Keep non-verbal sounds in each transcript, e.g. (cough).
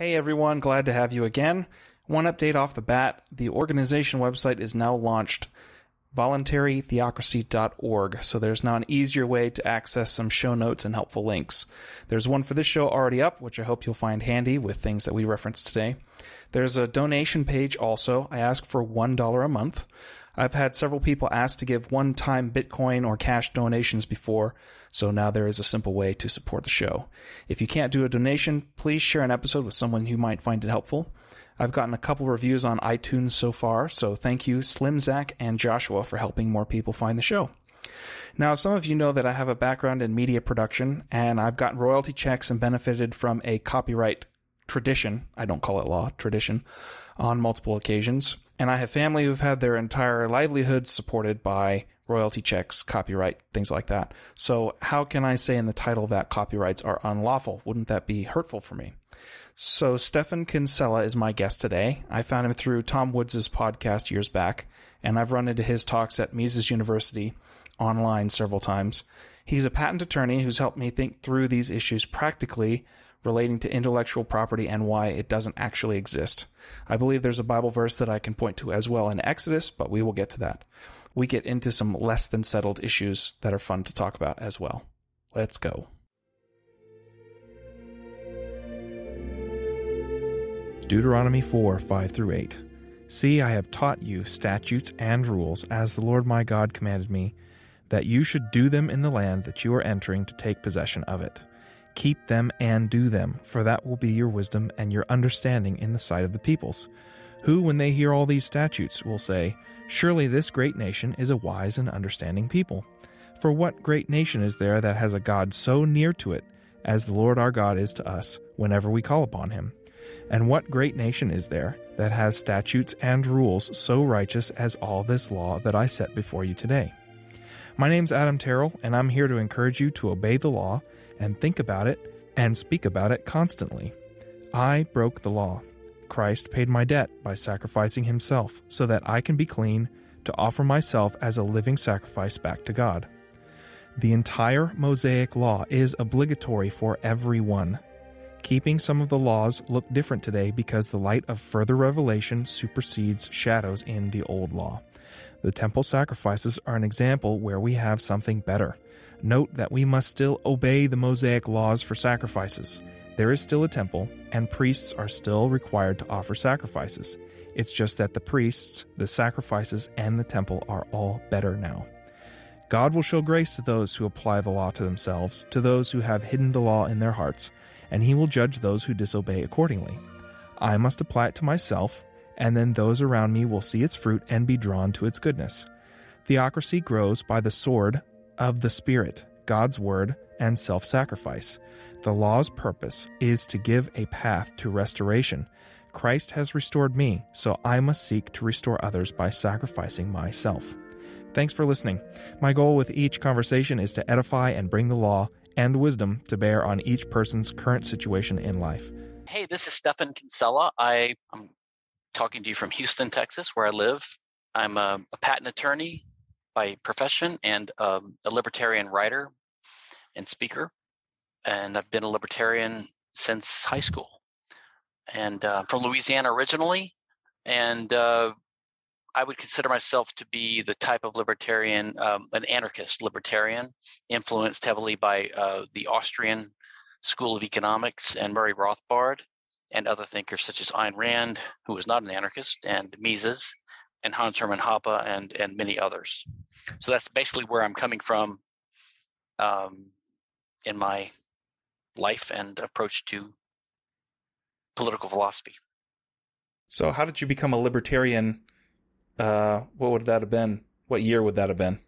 Hey everyone, glad to have you again. One update off the bat the organization website is now launched voluntarytheocracy.org, so there's now an easier way to access some show notes and helpful links. There's one for this show already up, which I hope you'll find handy with things that we referenced today. There's a donation page also. I ask for $1 a month. I've had several people ask to give one time Bitcoin or cash donations before, so now there is a simple way to support the show. If you can't do a donation, please share an episode with someone who might find it helpful. I've gotten a couple reviews on iTunes so far, so thank you, Slim Zach and Joshua, for helping more people find the show. Now, some of you know that I have a background in media production, and I've gotten royalty checks and benefited from a copyright tradition. I don't call it law, tradition, on multiple occasions. And I have family who've had their entire livelihoods supported by royalty checks, copyright, things like that. So, how can I say in the title that copyrights are unlawful? Wouldn't that be hurtful for me? So Stephan Kinsella is my guest today. I found him through Tom Woods' podcast years back, and I've run into his talks at Mises University online several times. He's a patent attorney who's helped me think through these issues practically relating to intellectual property and why it doesn't actually exist. I believe there's a Bible verse that I can point to as well in Exodus, but we will get to that. We get into some less than settled issues that are fun to talk about as well. Let's go. Deuteronomy 4 5 through 8. See, I have taught you statutes and rules, as the Lord my God commanded me, that you should do them in the land that you are entering to take possession of it. Keep them and do them, for that will be your wisdom and your understanding in the sight of the peoples, who, when they hear all these statutes, will say, Surely this great nation is a wise and understanding people. For what great nation is there that has a God so near to it as the Lord our God is to us whenever we call upon him? And what great nation is there that has statutes and rules so righteous as all this law that I set before you today? My name's Adam Terrell, and I'm here to encourage you to obey the law and think about it and speak about it constantly. I broke the law. Christ paid my debt by sacrificing himself so that I can be clean to offer myself as a living sacrifice back to God. The entire Mosaic law is obligatory for everyone, Keeping some of the laws look different today because the light of further revelation supersedes shadows in the old law. The temple sacrifices are an example where we have something better. Note that we must still obey the Mosaic laws for sacrifices. There is still a temple, and priests are still required to offer sacrifices. It's just that the priests, the sacrifices, and the temple are all better now. God will show grace to those who apply the law to themselves, to those who have hidden the law in their hearts, and he will judge those who disobey accordingly. I must apply it to myself, and then those around me will see its fruit and be drawn to its goodness. Theocracy grows by the sword of the Spirit, God's Word, and self sacrifice. The law's purpose is to give a path to restoration. Christ has restored me, so I must seek to restore others by sacrificing myself. Thanks for listening. My goal with each conversation is to edify and bring the law and wisdom to bear on each person's current situation in life. Hey, this is Stephan Kinsella. I, am talking to you from Houston, Texas, where I live. I'm a, a patent attorney by profession and um, a libertarian writer and speaker. And I've been a libertarian since high school. And uh, from Louisiana originally. And uh, I would consider myself to be the type of libertarian, um, an anarchist libertarian, influenced heavily by uh, the Austrian School of Economics and Murray Rothbard and other thinkers such as Ayn Rand, who was not an anarchist, and Mises and Hans Hermann Hoppe and, and many others. So that's basically where I'm coming from um, in my life and approach to political philosophy. So, how did you become a libertarian uh, what would that have been? What year would that have been?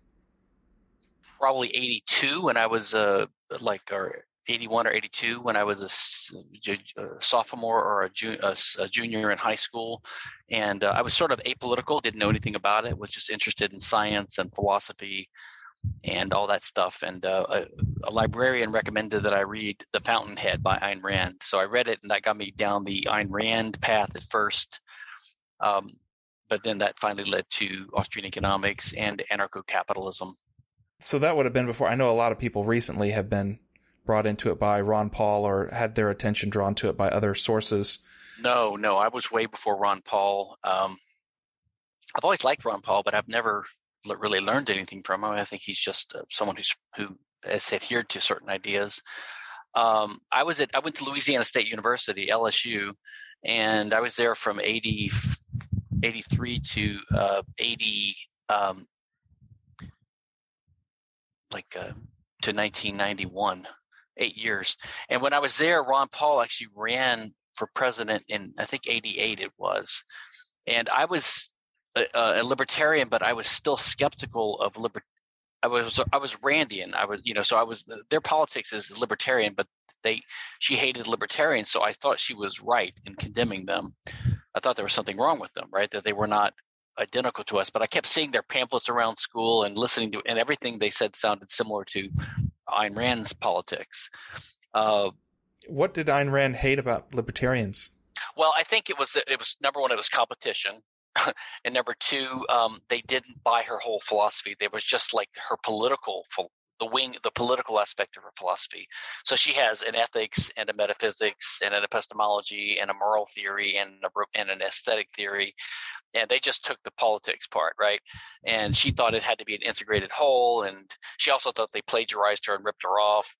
Probably 82 when I was uh, like, or 81 or 82 when I was a, a sophomore or a, ju- a, a, junior in high school. And uh, I was sort of apolitical, didn't know anything about it, was just interested in science and philosophy and all that stuff. And uh, a, a, librarian recommended that I read The Fountainhead by Ayn Rand. So I read it, and that got me down the Ayn Rand path at first. Um, but then that finally led to Austrian economics and anarcho capitalism. So that would have been before. I know a lot of people recently have been brought into it by Ron Paul or had their attention drawn to it by other sources? No, no, I was way before Ron Paul. Um, I've always liked Ron Paul, but I've never really learned anything from him. I think he's just uh, someone who's who has adhered to certain ideas. Um, I was at I went to Louisiana State University, LSU, and I was there from 80, 83 to uh, 80, um, like uh, to 1991, eight years. And when I was there, Ron Paul actually ran for president in I think 88 it was, and I was a, a libertarian, but I was still skeptical of liber. I was I was Randian. I was you know so I was their politics is libertarian, but they she hated libertarians, so I thought she was right in condemning them. I thought there was something wrong with them, right? That they were not identical to us. But I kept seeing their pamphlets around school and listening to, and everything they said sounded similar to Ayn Rand's politics. Uh, what did Ayn Rand hate about libertarians? Well, I think it was it was number one, it was competition. (laughs) and number two, um, they didn't buy her whole philosophy. There was just like her political, the wing, the political aspect of her philosophy. So she has an ethics and a metaphysics and an epistemology and a moral theory and a, and an aesthetic theory, and they just took the politics part, right? And she thought it had to be an integrated whole, and she also thought they plagiarized her and ripped her off.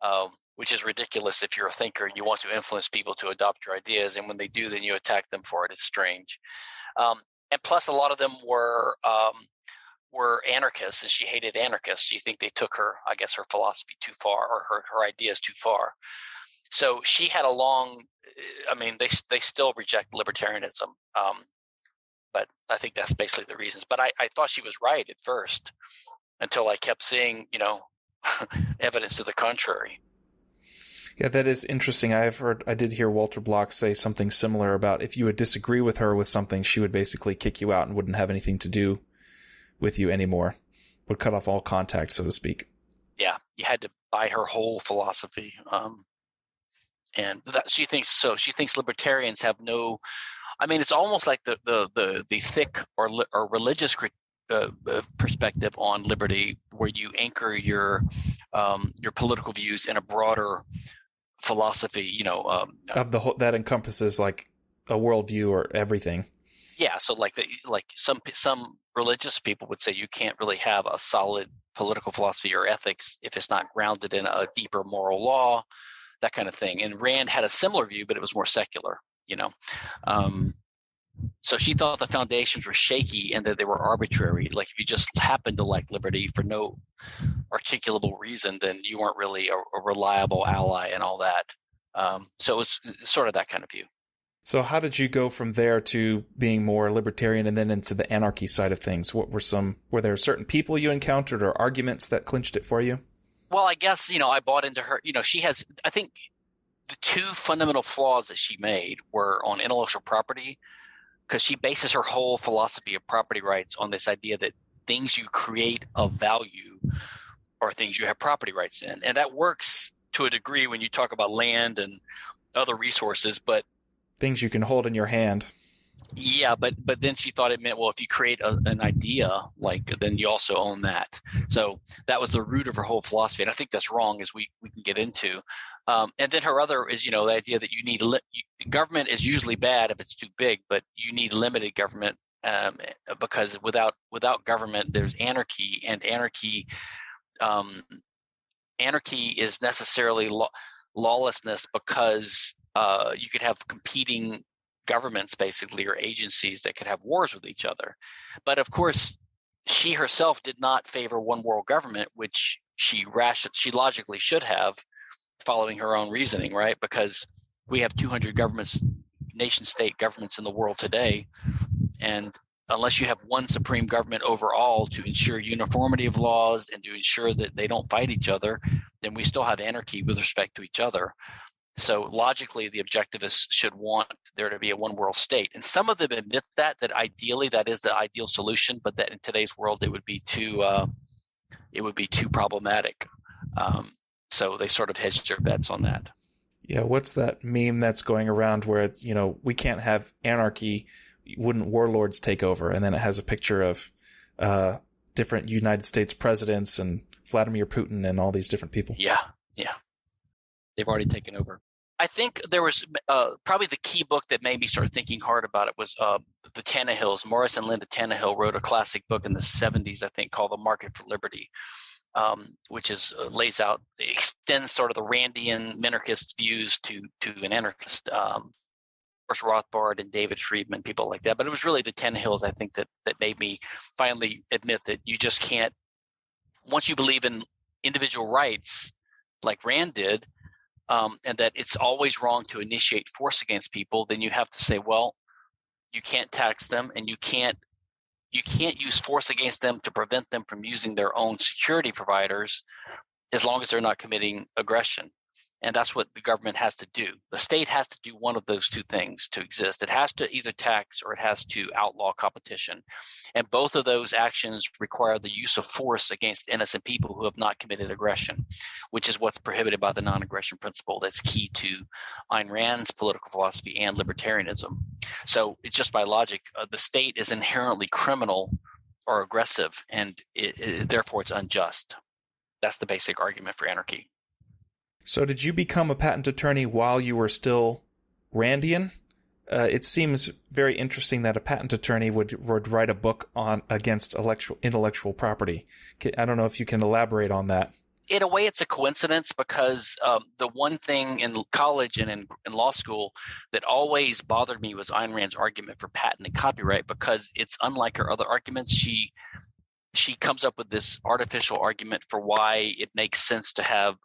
Um, which is ridiculous if you're a thinker and you want to influence people to adopt your ideas. And when they do, then you attack them for it. It's strange. Um, and plus, a lot of them were um, were anarchists, and she hated anarchists. She think they took her, I guess, her philosophy too far or her her ideas too far. So she had a long. I mean, they they still reject libertarianism, um, but I think that's basically the reasons. But I, I thought she was right at first, until I kept seeing, you know, (laughs) evidence to the contrary. Yeah, that is interesting. I've heard, I did hear Walter Block say something similar about if you would disagree with her with something, she would basically kick you out and wouldn't have anything to do with you anymore, would cut off all contact, so to speak. Yeah, you had to buy her whole philosophy. Um, and that she thinks so. She thinks libertarians have no. I mean, it's almost like the the the, the thick or or religious uh, uh, perspective on liberty, where you anchor your um, your political views in a broader philosophy, you know, um, of the whole, that encompasses like a worldview or everything. Yeah, so like the, like some some religious people would say you can't really have a solid political philosophy or ethics if it's not grounded in a deeper moral law, that kind of thing. And Rand had a similar view, but it was more secular, you know. Um, so she thought the foundations were shaky and that they were arbitrary. Like if you just happened to like liberty for no articulable reason, then you weren't really a, a reliable ally and all that. Um, so it was sort of that kind of view. So how did you go from there to being more libertarian and then into the anarchy side of things? What were some were there certain people you encountered or arguments that clinched it for you? Well, I guess, you know, I bought into her, you know, she has I think the two fundamental flaws that she made were on intellectual property because she bases her whole philosophy of property rights on this idea that things you create of value are things you have property rights in. And that works to a degree when you talk about land and other resources, but things you can hold in your hand. Yeah, but but then she thought it meant well if you create a, an idea like then you also own that. So that was the root of her whole philosophy, and I think that's wrong, as we we can get into. Um, and then her other is, you know, the idea that you need li- government is usually bad if it's too big, but you need limited government um, because without without government, there's anarchy, and anarchy um, anarchy is necessarily law- lawlessness because uh, you could have competing governments basically or agencies that could have wars with each other. But of course, she herself did not favor one world government, which she ration- she logically should have following her own reasoning, right? Because we have 200 governments, nation state governments in the world today. And unless you have one supreme government overall to ensure uniformity of laws and to ensure that they don't fight each other, then we still have anarchy with respect to each other. So logically, the objectivists should want there to be a one world state. And some of them admit that, that ideally that is the ideal solution, but that in today's world it would be too, uh, it would be too problematic. Um, so they sort of hedged their bets on that. Yeah, what's that meme that's going around where it's, you know we can't have anarchy? Wouldn't warlords take over? And then it has a picture of uh, different United States presidents and Vladimir Putin and all these different people. Yeah, yeah, they've already taken over. I think there was uh, probably the key book that made me start thinking hard about it was uh, the Tannehills. Morris and Linda Tannehill wrote a classic book in the 70s, I think, called The Market for Liberty, um, which is uh, lays out extends sort of the Randian minarchist views to to an anarchist. Um, of course, Rothbard and David Friedman, people like that. But it was really the Tannehills, I think, that that made me finally admit that you just can't. Once you believe in individual rights, like Rand did, um, and that it's always wrong to initiate force against people, then you have to say, well, you can't tax them, and you can't you can't use force against them to prevent them from using their own security providers as long as they're not committing aggression. And that's what the government has to do. The state has to do one of those two things to exist. It has to either tax or it has to outlaw competition. And both of those actions require the use of force against innocent people who have not committed aggression, which is what's prohibited by the non aggression principle that's key to Ayn Rand's political philosophy and libertarianism. So it's just by logic, uh, the state is inherently criminal or aggressive, and it, it, therefore it's unjust. That's the basic argument for anarchy. So, did you become a patent attorney while you were still Randian? Uh, it seems very interesting that a patent attorney would would write a book on against intellectual intellectual property. I don't know if you can elaborate on that. In a way, it's a coincidence because um, the one thing in college and in, in law school that always bothered me was Ayn Rand's argument for patent and copyright because it's unlike her other arguments. She she comes up with this artificial argument for why it makes sense to have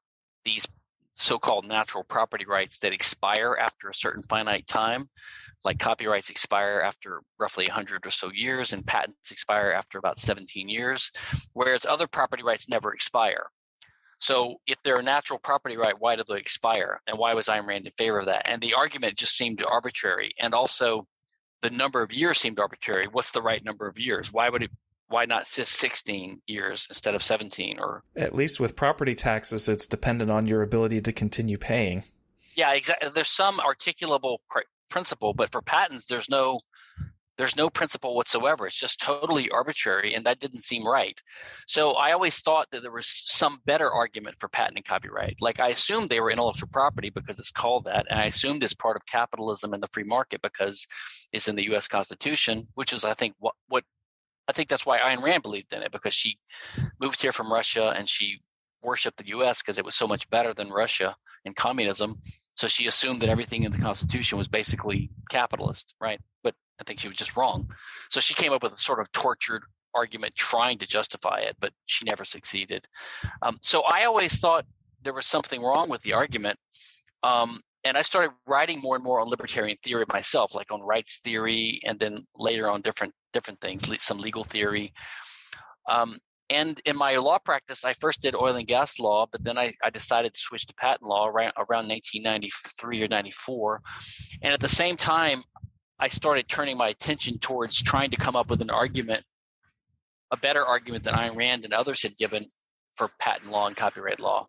these so-called natural property rights that expire after a certain finite time like copyrights expire after roughly 100 or so years and patents expire after about 17 years whereas other property rights never expire. So if they're a natural property right why do they expire? And why was Ayn Rand in favor of that? And the argument just seemed arbitrary. And also the number of years seemed arbitrary. What's the right number of years? Why would it why not just 16 years instead of 17 or at least with property taxes it's dependent on your ability to continue paying. Yeah exactly there's some articulable principle but for patents there's no there's no principle whatsoever. It's just totally arbitrary and that didn't seem right. So i always thought that there was some better argument for patent and copyright. Like i assumed they were intellectual property because it's called that and i assumed it's part of capitalism and the free market because it's in the us constitution which is i think what what I think that's why Ayn Rand believed in it because she moved here from Russia and she worshipped the U.S. because it was so much better than Russia and communism. So she assumed that everything in the Constitution was basically capitalist, right? But I think she was just wrong. So she came up with a sort of tortured argument trying to justify it, but she never succeeded. Um, so I always thought there was something wrong with the argument. Um, and I started writing more and more on libertarian theory myself, like on rights theory, and then later on different different things, some legal theory. Um, and in my law practice, I first did oil and gas law, but then I, I decided to switch to patent law around, around 1993 or 94. And at the same time, I started turning my attention towards trying to come up with an argument, a better argument than Ayn Rand and others had given for patent law and copyright law.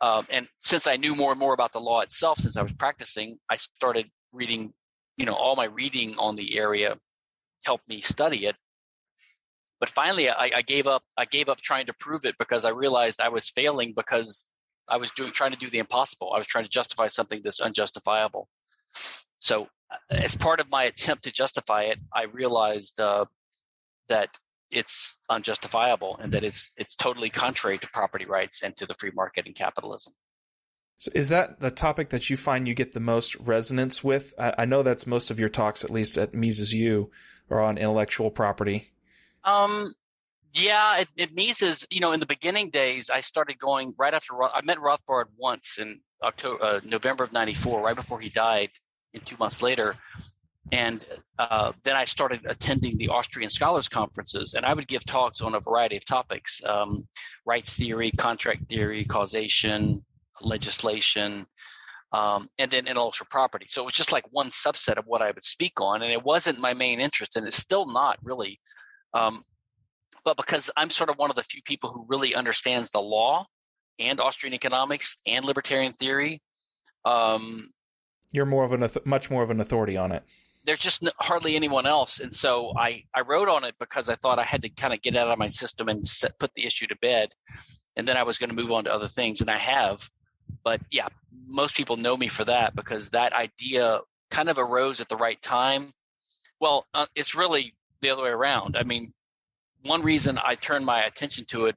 Um, and since I knew more and more about the law itself, since I was practicing, I started reading, you know, all my reading on the area helped me study it. But finally, I, I gave up. I gave up trying to prove it because I realized I was failing because I was doing trying to do the impossible. I was trying to justify something that's unjustifiable. So, uh, as part of my attempt to justify it, I realized uh, that it's unjustifiable and that it's it's totally contrary to property rights and to the free market and capitalism. So is that the topic that you find you get the most resonance with? I, I know that's most of your talks, at least at Mises U, are on intellectual property. Um, yeah, it, it Mises, you know, in the beginning days, I started going right after I met Rothbard once in October, uh, November of '94, right before he died, and two months later. And uh, then I started attending the Austrian Scholars Conferences, and I would give talks on a variety of topics um, rights theory, contract theory, causation, legislation, um, and then intellectual property. So it was just like one subset of what I would speak on, and it wasn't my main interest, and it's still not really. Um, but because I'm sort of one of the few people who really understands the law and Austrian economics and libertarian theory, um, you're more of an much more of an authority on it there's just hardly anyone else and so i i wrote on it because i thought i had to kind of get out of my system and set, put the issue to bed and then i was going to move on to other things and i have but yeah, most people know me for that because that idea kind of arose at the right time. Well, uh, it's really the other way around. I mean, one reason I turned my attention to it,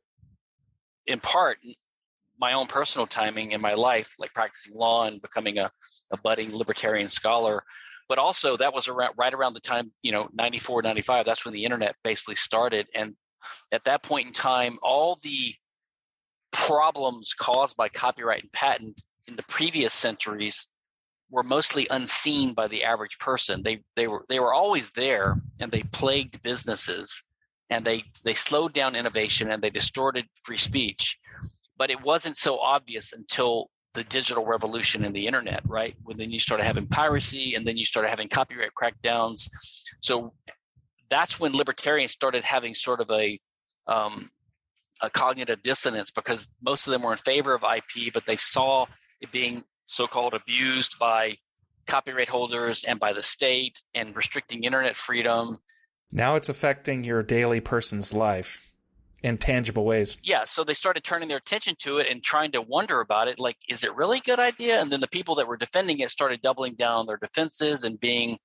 in part, my own personal timing in my life, like practicing law and becoming a, a budding libertarian scholar, but also that was around right around the time, you know, 94, 95, that's when the internet basically started. And at that point in time, all the problems caused by copyright and patent in the previous centuries were mostly unseen by the average person. They they were they were always there and they plagued businesses and they they slowed down innovation and they distorted free speech. But it wasn't so obvious until the digital revolution and the internet, right? When then you started having piracy and then you started having copyright crackdowns. So that's when libertarians started having sort of a um, a cognitive dissonance because most of them were in favor of IP, but they saw it being so-called abused by copyright holders and by the state and restricting internet freedom. Now it's affecting your daily person's life in tangible ways. Yeah, so they started turning their attention to it and trying to wonder about it like is it really a good idea? And then the people that were defending it started doubling down their defenses and being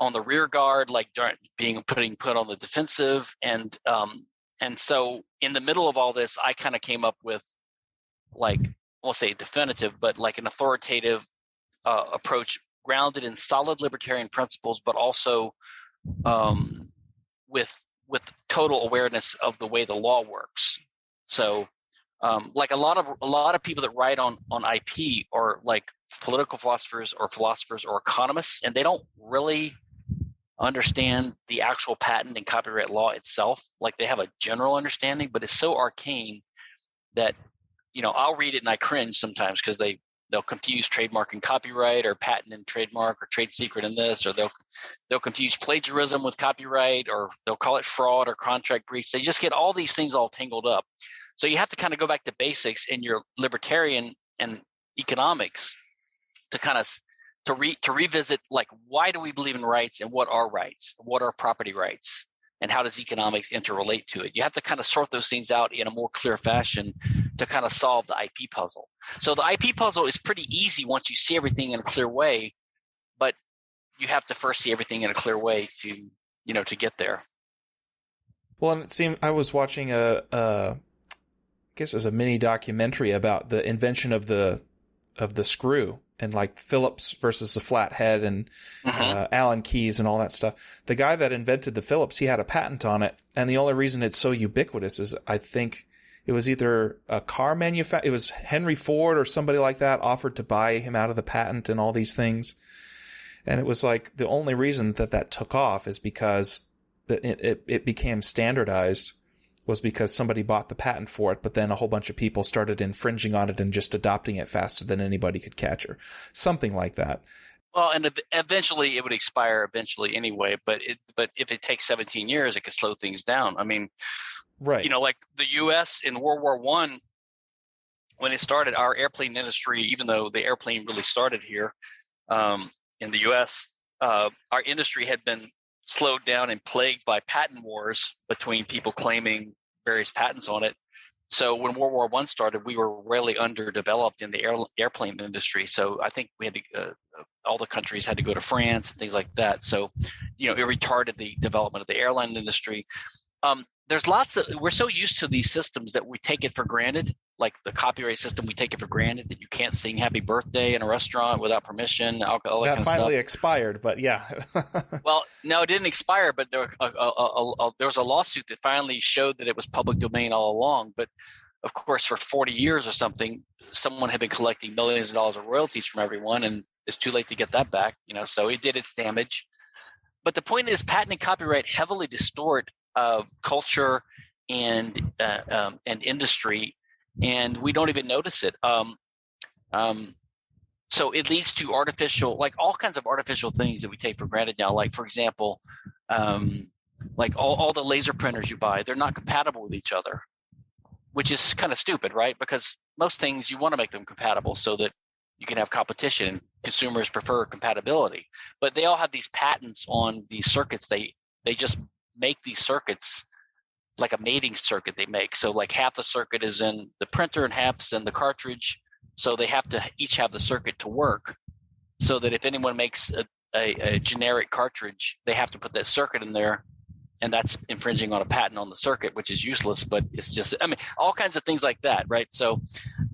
on the rear guard like being putting put on the defensive and um and so in the middle of all this I kind of came up with like we'll say definitive, but like an authoritative uh, approach grounded in solid libertarian principles, but also um, with with total awareness of the way the law works. So, um, like a lot of a lot of people that write on on IP are like political philosophers or philosophers or economists, and they don't really understand the actual patent and copyright law itself. Like they have a general understanding, but it's so arcane that you know, I'll read it and I cringe sometimes because they they'll confuse trademark and copyright or patent and trademark or trade secret and this or they'll they'll confuse plagiarism with copyright or they'll call it fraud or contract breach. They just get all these things all tangled up. So you have to kind of go back to basics in your libertarian and economics to kind of to re to revisit like why do we believe in rights and what are rights? What are property rights and how does economics interrelate to it? You have to kind of sort those things out in a more clear fashion to kind of solve the ip puzzle. So the ip puzzle is pretty easy once you see everything in a clear way but you have to first see everything in a clear way to you know to get there. Well and it seemed i was watching a, a I guess it was a mini documentary about the invention of the of the screw and like Phillips versus the flathead and mm-hmm. uh, Allen keys and all that stuff. The guy that invented the Phillips, he had a patent on it, and the only reason it's so ubiquitous is I think it was either a car manufacturer, it was Henry Ford or somebody like that offered to buy him out of the patent and all these things. And it was like the only reason that that took off is because it, it, it became standardized was because somebody bought the patent for it, but then a whole bunch of people started infringing on it and just adopting it faster than anybody could catch her. Something like that. Well, and eventually it would expire eventually anyway, but it, but if it takes 17 years, it could slow things down. I mean, right. You know, like the U.S. in World War One, when it started, our airplane industry, even though the airplane really started here um, in the U.S., uh, our industry had been slowed down and plagued by patent wars between people claiming various patents on it. So when World War One started, we were really underdeveloped in the air, airplane industry. So I think we had to, uh, all the countries had to go to France and things like that. So, you know, it retarded the development of the airline industry. Um, there's lots of we're so used to these systems that we take it for granted like the copyright system we take it for granted that you can't sing happy birthday in a restaurant without permission alcohol that, that finally expired but yeah. (laughs) Well no it didn't expire but there, a, a, a, there was a lawsuit that finally showed that it was public domain all along but of course for 40 years or something someone had been collecting millions of dollars of royalties from everyone and it's too late to get that back you know so it did its damage. But the point is patent and copyright heavily distort uh, culture and uh, um, and industry, and we don't even notice it. Um, um, so it leads to artificial, like all kinds of artificial things that we take for granted now. Like for example, um, like all, all the laser printers you buy, they're not compatible with each other, which is kind of stupid, right? Because most things you want to make them compatible so that you can have competition. Consumers prefer compatibility, but they all have these patents on these circuits they they just make these circuits like a mating circuit they make. So like half the circuit is in the printer and half's in the cartridge. So they have to each have the circuit to work so that if anyone makes a, a, a generic cartridge, they have to put that circuit in there and that's infringing on a patent on the circuit, which is useless. But it's just, I mean, all kinds of things like that, right? So,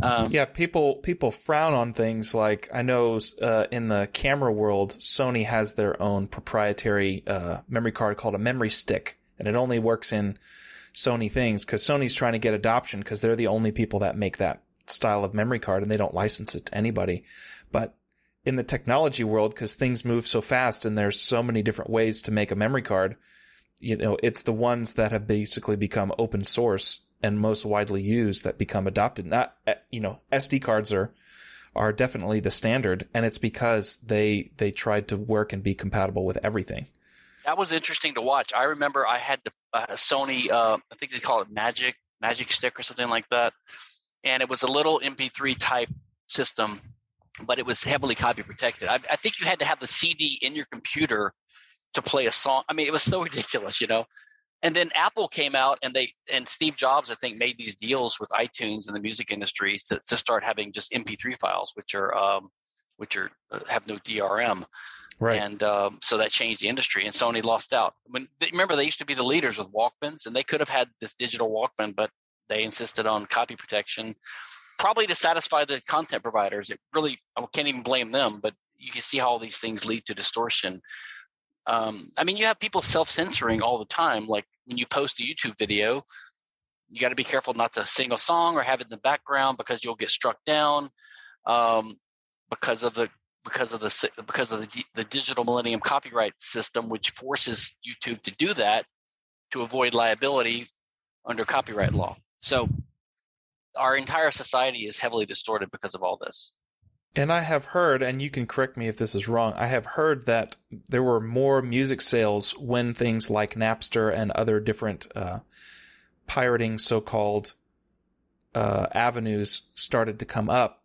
um, yeah, people people frown on things like I know uh, in the camera world, Sony has their own proprietary uh, memory card called a memory stick, and it only works in Sony things because Sony's trying to get adoption because they're the only people that make that style of memory card and they don't license it to anybody. But in the technology world, because things move so fast and there's so many different ways to make a memory card, you know, it's the ones that have basically become open source and most widely used that become adopted. Not, eh, you know, SD cards are, are definitely the standard and it's because they, they tried to work and be compatible with everything. That was interesting to watch. I remember I had the uh, Sony, uh, I think they call it Magic, Magic Stick or something like that. And it was a little MP3 type system, but it was heavily copy protected. I, I think you had to have the CD in your computer to play a song. I mean, it was so ridiculous, you know. And then Apple came out and they and Steve Jobs, I think, made these deals with iTunes and the music industry to, to start having just MP3 files, which are um, which are uh, have no DRM. Right. And um, so that changed the industry, and Sony lost out. When they, remember, they used to be the leaders with Walkmans, and they could have had this digital Walkman, but they insisted on copy protection, probably to satisfy the content providers. It really, I can't even blame them, but you can see how all these things lead to distortion. Um, I mean, you have people self-censoring all the time. Like when you post a YouTube video, you got to be careful not to sing a song or have it in the background because you'll get struck down um, because of the because of the because of the, the digital millennium copyright system which forces youtube to do that to avoid liability under copyright law so our entire society is heavily distorted because of all this and i have heard and you can correct me if this is wrong i have heard that there were more music sales when things like napster and other different uh, pirating so-called uh, avenues started to come up.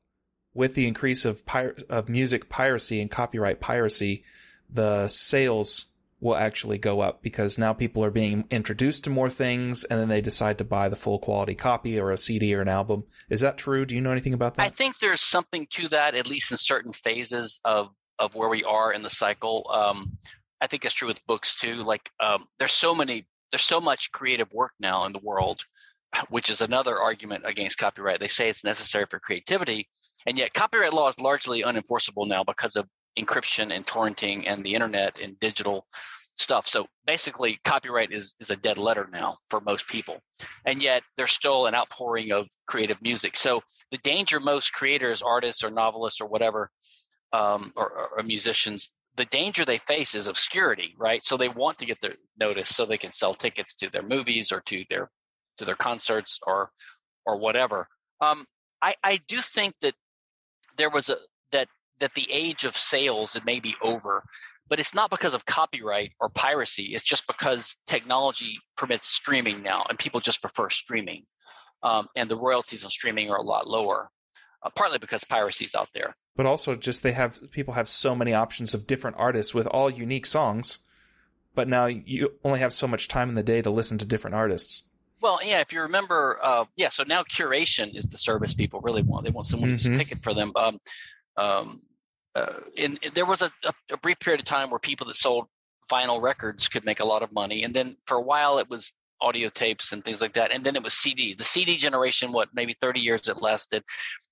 With the increase of pir- of music piracy and copyright piracy, the sales will actually go up because now people are being introduced to more things and then they decide to buy the full quality copy or a CD or an album. Is that true? Do you know anything about that? I think there's something to that, at least in certain phases of of where we are in the cycle. Um, I think it's true with books too. Like um, there's so many, there's so much creative work now in the world (laughs) which is another argument against copyright. They say it's necessary for creativity, and yet copyright law is largely unenforceable now because of encryption and torrenting and the internet and digital stuff. So basically, copyright is, is a dead letter now for most people. And yet, there's still an outpouring of creative music. So the danger most creators, artists, or novelists, or whatever, um, or, or musicians, the danger they face is obscurity, right? So they want to get their notice so they can sell tickets to their movies or to their to their concerts or or whatever. Um, I, I do think that there was a that the age of sales it may be over, but it's not because of copyright or piracy. It's just because technology permits streaming now, and people just prefer streaming, um, and the royalties on streaming are a lot lower. Uh, partly because piracy is out there, but also just they have people have so many options of different artists with all unique songs. But now you only have so much time in the day to listen to different artists. Well, yeah, if you remember, uh, yeah. So now curation is the service people really want. They want someone mm-hmm. to pick it for them. Um, um, uh, and there was a, a, brief period of time where people that sold vinyl records could make a lot of money, and then for a while it was audio tapes and things like that, and then it was CD. The CD generation, what maybe thirty years it lasted.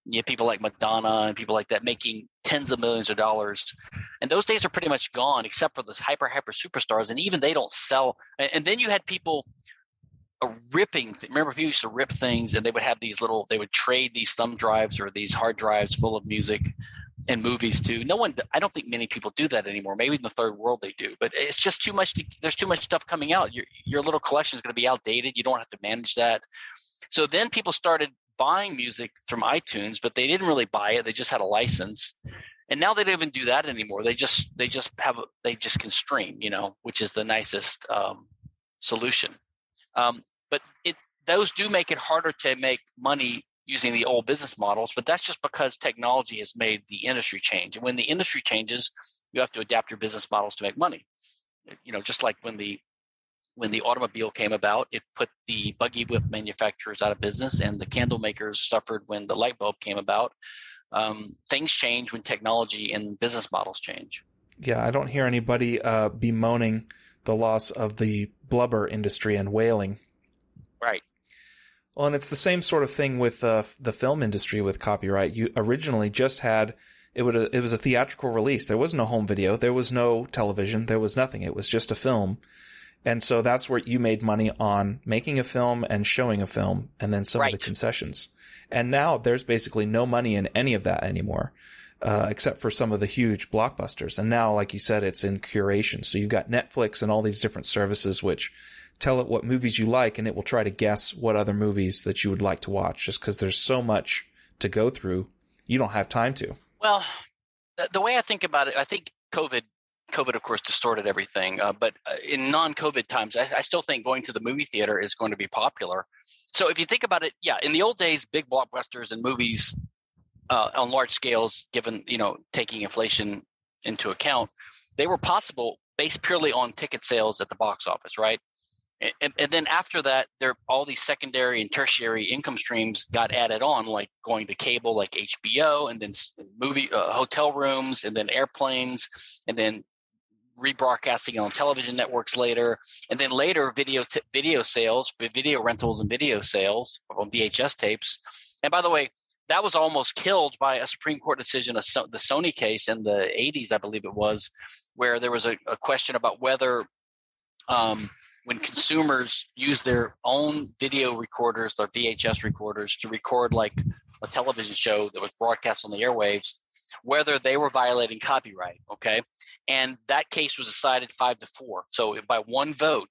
You people like Madonna and people like that making tens of millions of dollars, and those days are pretty much gone, except for the hyper hyper superstars, and even they don't sell. And, and then you had people a ripping. Remember, people used to rip things, and they would have these little. They would trade these thumb drives or these hard drives full of music and movies too. No one. I don't think many people do that anymore. Maybe in the third world they do, but it's just too much. To, there's too much stuff coming out. Your your little collection is going to be outdated. You don't have to manage that. So then people started buying music from iTunes, but they didn't really buy it. They just had a license. And now they don't even do that anymore. They just they just have they just can stream, you know, which is the nicest um, solution. Um, but it those do make it harder to make money using the old business models, but that's just because technology has made the industry change. And when the industry changes, you have to adapt your business models to make money. You know, just like when the when the automobile came about, it put the buggy whip manufacturers out of business, and the candle makers suffered when the light bulb came about. um, things change when technology and business models change. Yeah, I don't hear anybody uh, bemoaning the loss of the blubber industry and whaling. Right. Well, and it's the same sort of thing with uh, the film industry with copyright. You originally just had it would it was a theatrical release. There was no home video. There was no television. There was nothing. It was just a film. And so that's where you made money on making a film and showing a film and then some right. of the concessions. And now there's basically no money in any of that anymore, uh, except for some of the huge blockbusters. And now, like you said, it's in curation. So you've got Netflix and all these different services which tell it what movies you like and it will try to guess what other movies that you would like to watch just because there's so much to go through. You don't have time to. Well, the way I think about it, I think COVID COVID, of course, distorted everything. Uh, but uh, in non-COVID times, I, I, still think going to the movie theater is going to be popular. So if you think about it, yeah, in the old days, big blockbusters and movies uh, on large scales, given you know taking inflation into account, they were possible based purely on ticket sales at the box office, right? And, and, then after that, there all these secondary and tertiary income streams got added on, like going to cable, like HBO, and then movie uh, hotel rooms, and then airplanes, and then rebroadcasting on television networks later, and then later video t- video sales, video rentals, and video sales on VHS tapes. And by the way, that was almost killed by a Supreme Court decision, the Sony case in the 80s, I believe it was, where there was a, a question about whether um, when consumers use their own video recorders, their VHS recorders, to record like a television show that was broadcast on the airwaves, whether they were violating copyright. Okay, and that case was decided five to four. So by one vote,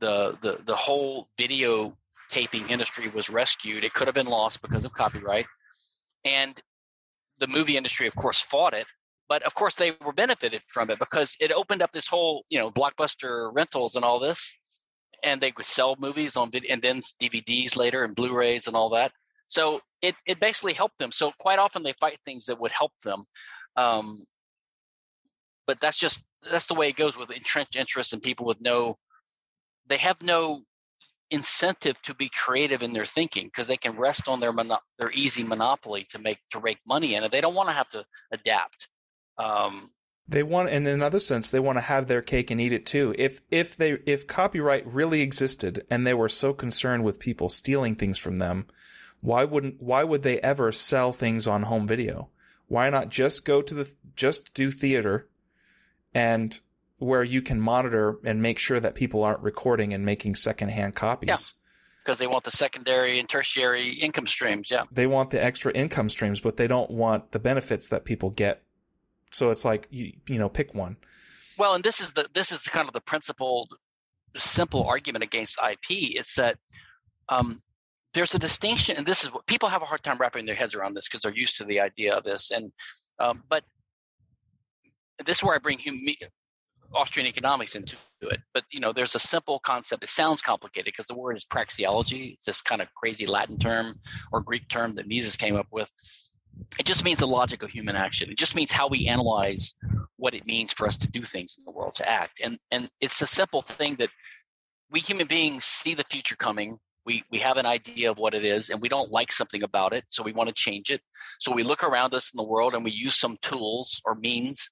the the the whole video taping industry was rescued. It could have been lost because of copyright, and the movie industry, of course, fought it. But of course, they were benefited from it because it opened up this whole, you know, blockbuster rentals and all this, and they would sell movies on video and then DVDs later and Blu-rays and all that. So it it basically helped them. So quite often they fight things that would help them. Um, but that's just that's the way it goes with entrenched interests and people with no they have no incentive to be creative in their thinking because they can rest on their mono- their easy monopoly to make to rake money in it. They don't want to have to adapt. Um, they want, in another sense, they want to have their cake and eat it too. If if they if copyright really existed and they were so concerned with people stealing things from them, why wouldn't why would they ever sell things on home video? Why not just go to the just do theater and where you can monitor and make sure that people aren't recording and making secondhand copies. Yeah. Because they want the secondary and tertiary income streams, yeah. They want the extra income streams, but they don't want the benefits that people get. So it's like you you know, pick one. Well, and this is the this is kind of the principled simple argument against IP. It's that um, there's a distinction, and this is what people have a hard time wrapping their heads around this because they're used to the idea of this. And um, but this is where I bring Austrian economics into it. But you know, there's a simple concept. It sounds complicated because the word is praxeology. It's this kind of crazy Latin term or Greek term that Mises came up with. It just means the logic of human action. It just means how we analyze what it means for us to do things in the world, to act. And and it's a simple thing that we human beings see the future coming. We we have an idea of what it is, and we don't like something about it, so we want to change it. So we look around us in the world and we use some tools or means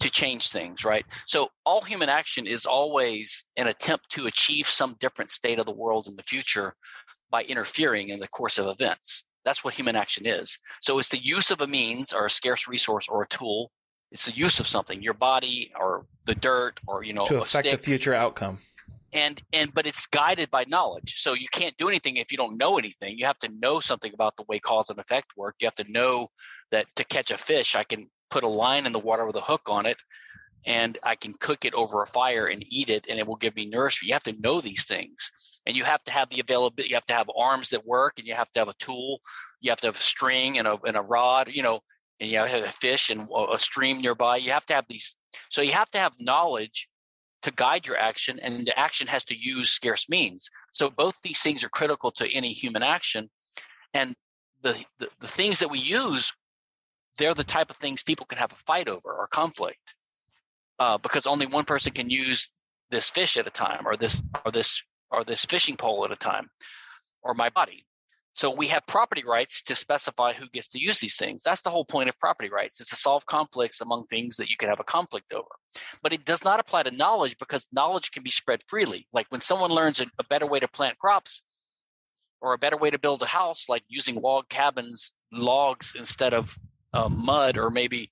to change things, right? So all human action is always an attempt to achieve some different state of the world in the future by interfering in the course of events. That's what human action is. So it's the use of a means or a scarce resource or a tool. It's the use of something, your body or the dirt or you know to affect a, a future outcome. And and but it's guided by knowledge. So you can't do anything if you don't know anything. You have to know something about the way cause and effect work. You have to know that to catch a fish, I can put a line in the water with a hook on it and I can cook it over a fire and eat it and it will give me nourishment. You have to know these things and you have to have the availability. You have to have arms that work and you have to have a tool. You have to have a string and a, and a rod, you know, and you have a fish and a stream nearby. You have to have these. So you have to have knowledge to guide your action and the action has to use scarce means. So both these things are critical to any human action. And the, the, the things that we use they're the type of things people can have a fight over or conflict uh, because only one person can use this fish at a time or this or this or this fishing pole at a time or my body So we have property rights to specify who gets to use these things. That's the whole point of property rights is to solve conflicts among things that you can have a conflict over. But it does not apply to knowledge because knowledge can be spread freely. Like when someone learns a, a better way to plant crops or a better way to build a house, like using log cabins, logs instead of uh, mud, or maybe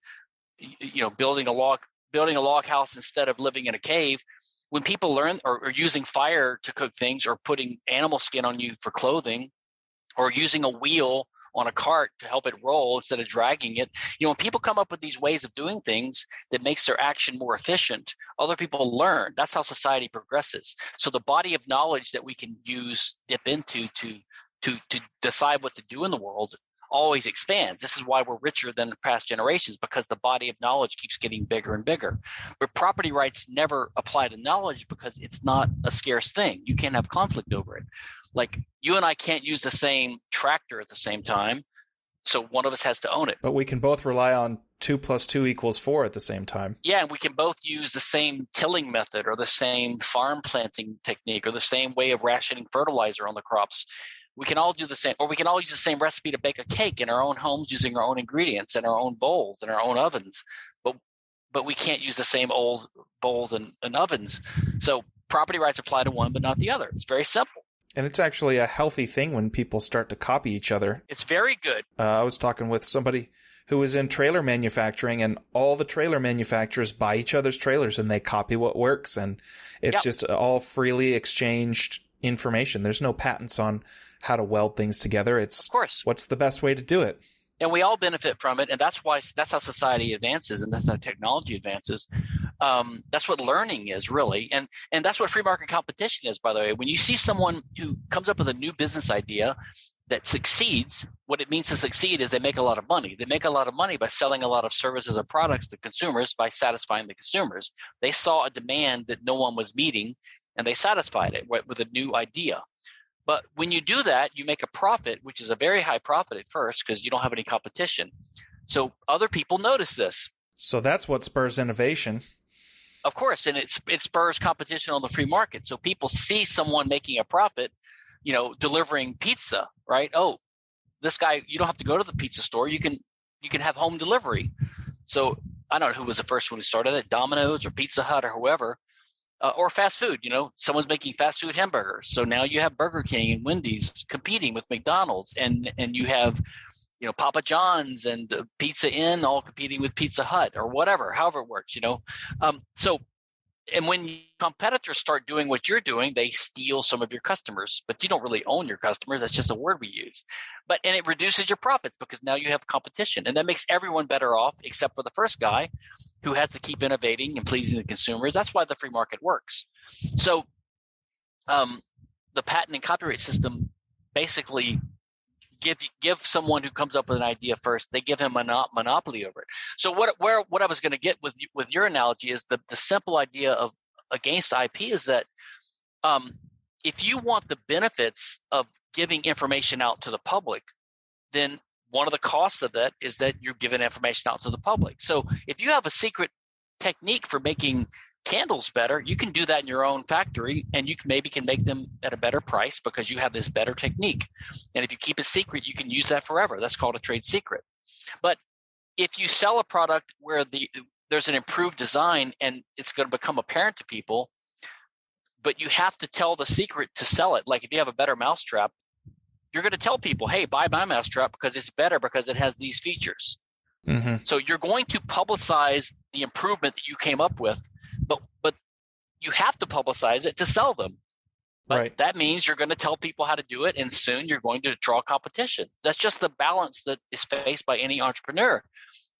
you know building a log building a log house instead of living in a cave. When people learn or, or using fire to cook things or putting animal skin on you for clothing or using a wheel on a cart to help it roll instead of dragging it. You know, when people come up with these ways of doing things that makes their action more efficient, other people learn. That's how society progresses. So the body of knowledge that we can use, dip into to to to decide what to do in the world always expands. This is why we're richer than past generations because the body of knowledge keeps getting bigger and bigger. But property rights never apply to knowledge because it's not a scarce thing. You can't have conflict over it. Like you and I can't use the same tractor at the same time. So one of us has to own it. But we can both rely on two plus two equals four at the same time. Yeah, and we can both use the same tilling method or the same farm planting technique or the same way of rationing fertilizer on the crops. We can all do the same, or we can all use the same recipe to bake a cake in our own homes using our own ingredients and our own bowls and our own ovens. But but we can't use the same old bowls and, and ovens. So property rights apply to one but not the other. It's very simple. And it's actually a healthy thing when people start to copy each other. It's very good. Uh, I was talking with somebody who is in trailer manufacturing, and all the trailer manufacturers buy each other's trailers and they copy what works. And it's yep. just all freely exchanged information. There's no patents on how to weld things together. It's of course. what's the best way to do it. And we all benefit from it and that's why that's how society advances and that's how technology advances. Um, that's what learning is really. And and that's what free market competition is by the way. When you see someone who comes up with a new business idea that succeeds what it means to succeed is they make a lot of money. They make a lot of money by selling a lot of services or products to consumers by satisfying the consumers. They saw a demand that no one was meeting and they satisfied it with a new idea but when you do that, you make a profit, which is a very high profit at first because you don't have any competition. So other people notice this. So that's what spurs innovation. Of course, and it's it spurs competition on the free market. So people see someone making a profit, you know, delivering pizza, right? Oh, this guy, you don't have to go to the pizza store. You can you can have home delivery. So I don't know who was the first one who started it, Domino's or Pizza Hut or whoever uh, or fast food. You know, someone's making fast food hamburgers, so now you have Burger King and Wendy's competing with McDonald's, and and you have you know Papa John's and uh, Pizza Inn all competing with Pizza Hut or whatever, however it works. You know, um, so and when competitors start doing what you're doing, they steal some of your customers, but you don't really own your customers. That's just a word we use. But and it reduces your profits because now you have competition, and that makes everyone better off except for the first guy, who has to keep innovating and pleasing the consumers. That's why the free market works. So, um, the patent and copyright system basically give give someone who comes up with an idea first they give him a monopoly over it. So what where what i was going to get with with your analogy is the the simple idea of against ip is that um, if you want the benefits of giving information out to the public then one of the costs of that is that you're giving information out to the public. So if you have a secret technique for making candles better, you can do that in your own factory and you can, maybe can make them at a better price because you have this better technique. And if you keep a secret, you can use that forever. That's called a trade secret. But if you sell a product where the there's an improved design and it's going to become apparent to people, but you have to tell the secret to sell it. Like if you have a better mousetrap, you're going to tell people, "Hey, buy my mousetrap because it's better because it has these features." Mm-hmm. So you're going to publicize the improvement that you came up with you have to publicize it to sell them. But right. that means you're going to tell people how to do it, and soon you're going to draw competition. That's just the balance that is faced by any entrepreneur.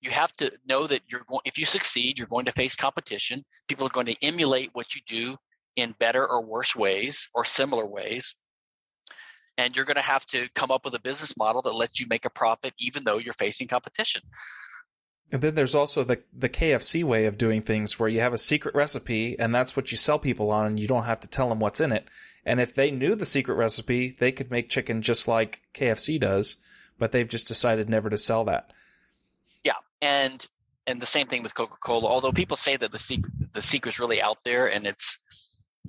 You have to know that you're going. If you succeed, you're going to face competition. People are going to emulate what you do in better or worse ways or similar ways. And you're going to have to come up with a business model that lets you make a profit, even though you're facing competition. And then there's also the the KFC way of doing things where you have a secret recipe and that's what you sell people on and you don't have to tell them what's in it. And if they knew the secret recipe, they could make chicken just like KFC does, but they've just decided never to sell that. Yeah. And and the same thing with Coca-Cola. Although people say that the secret the secret's really out there and it's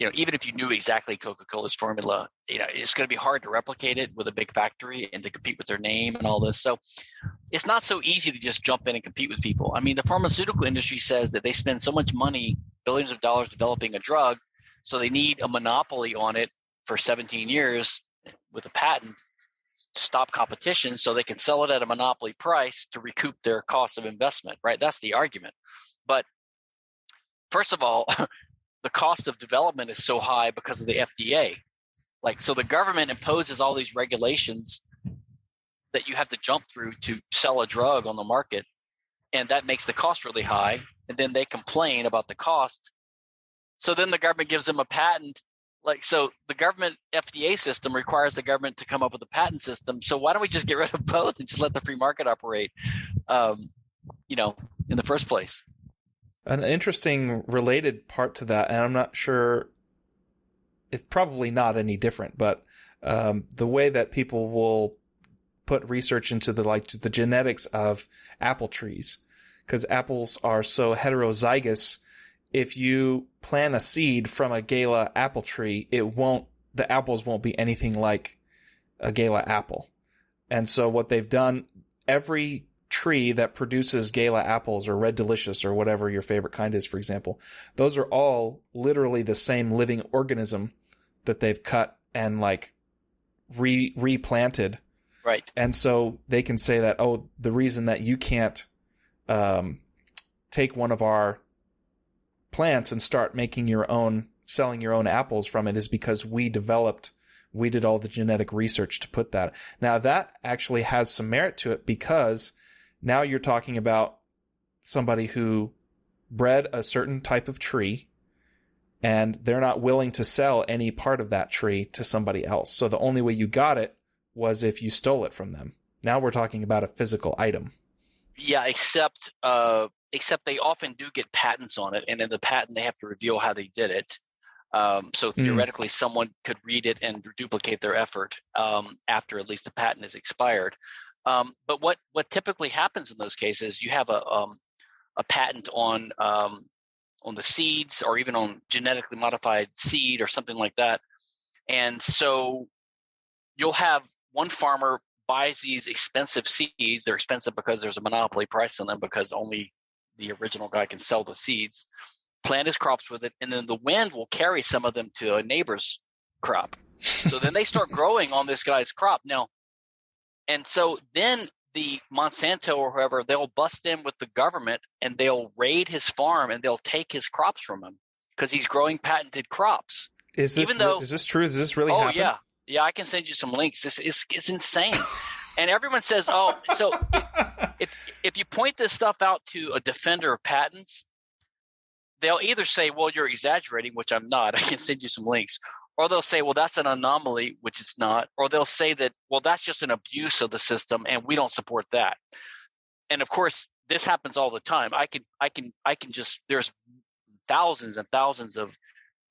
you know, even if you knew exactly Coca-Cola's formula, you know, it's going to be hard to replicate it with a big factory and to compete with their name and all this. So it's not so easy to just jump in and compete with people. I mean, the pharmaceutical industry says that they spend so much money, billions of dollars developing a drug, so they need a monopoly on it for 17 years with a patent to stop competition so they can sell it at a monopoly price to recoup their cost of investment, right? That's the argument. But first of all, (laughs) the cost of development is so high because of the FDA. Like, so the government imposes all these regulations that you have to jump through to sell a drug on the market, and that makes the cost really high. And then they complain about the cost. So then the government gives them a patent. Like, so the government FDA system requires the government to come up with a patent system. So why don't we just get rid of both and just let the free market operate? Um, you know, in the first place. An interesting related part to that, and I'm not sure it's probably not any different, but um, the way that people will put research into the like the genetics of apple trees, because apples are so heterozygous. If you plant a seed from a Gala apple tree, it won't the apples won't be anything like a Gala apple. And so what they've done, every tree that produces Gala apples or Red Delicious or whatever your favorite kind is, for example, those are all literally the same living organism that they've cut and like re replanted. Right. And so they can say that, oh, the reason that you can't um, take one of our plants and start making your own, selling your own apples from it is because we developed we did all the genetic research to put that. Now that actually has some merit to it because now you're talking about somebody who bred a certain type of tree and they're not willing to sell any part of that tree to somebody else. So the only way you got it was if you stole it from them. Now we're talking about a physical item. Yeah, except uh, except they often do get patents on it, and in the patent they have to reveal how they did it. Um, so hmm. theoretically, mm. someone could read it and duplicate their effort um, after at least the patent is expired. Um, but what what typically happens in those cases, you have a um, a patent on um, on the seeds or even on genetically modified seed or something like that, and so you'll have one farmer buys these expensive seeds. They're expensive because there's a monopoly price on them because only the original guy can sell the seeds. Plant his crops with it, and then the wind will carry some of them to a neighbor's crop. so then they start (laughs) growing on this guy's crop. Now, and so then the Monsanto or whoever, they'll bust in with the government and they'll raid his farm and they'll take his crops from him because he's growing patented crops. Is this Even though, is this true? Does this really oh, happen? yeah. Yeah, I can send you some links. This is it's insane. and everyone says, "Oh, so (laughs) if if you point this stuff out to a defender of patents, they'll either say, "Well, you're exaggerating," which I'm not. I can send you some links, or they'll say, well, that's an anomaly, which it's not. Or they'll say that, well, that's just an abuse of the system and we don't support that. And of course, this happens all the time. I can, I can, I can just, there's thousands and thousands of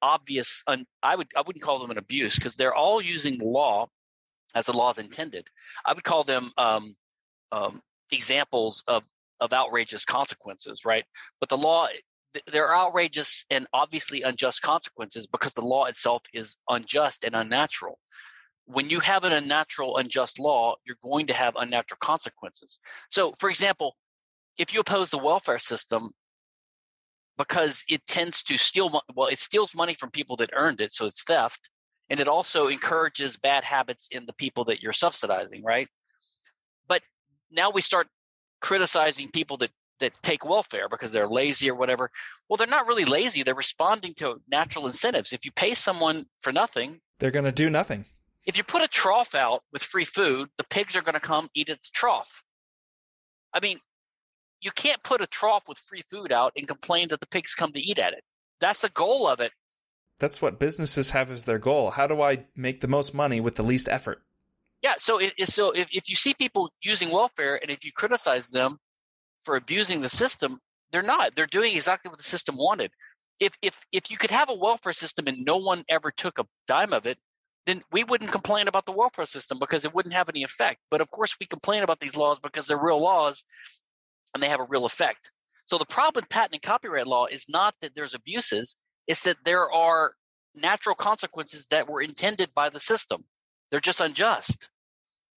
obvious, un, I would, I wouldn't call them an abuse because they're all using the law as the law is intended. I would call them um, um, examples of, of outrageous consequences, right? But the law there are outrageous and obviously unjust consequences because the law itself is unjust and unnatural. When you have an unnatural, unjust law, you're going to have unnatural consequences. So, for example, if you oppose the welfare system because it tends to steal, well, it steals money from people that earned it, so it's theft, and it also encourages bad habits in the people that you're subsidizing, right? But now we start criticizing people that that take welfare because they're lazy or whatever. Well, they're not really lazy. They're responding to natural incentives. If you pay someone for nothing, they're going to do nothing. If you put a trough out with free food, the pigs are going to come eat at the trough. I mean, you can't put a trough with free food out and complain that the pigs come to eat at it. That's the goal of it. That's what businesses have as their goal. How do I make the most money with the least effort? Yeah, so it, so if, if you see people using welfare and if you criticize them, for abusing the system, they're not. They're doing exactly what the system wanted. If if if you could have a welfare system and no one ever took a dime of it, then we wouldn't complain about the welfare system because it wouldn't have any effect. But of course, we complain about these laws because they're real laws and they have a real effect. So the problem with patent and copyright law is not that there's abuses; it's that there are natural consequences that were intended by the system. They're just unjust.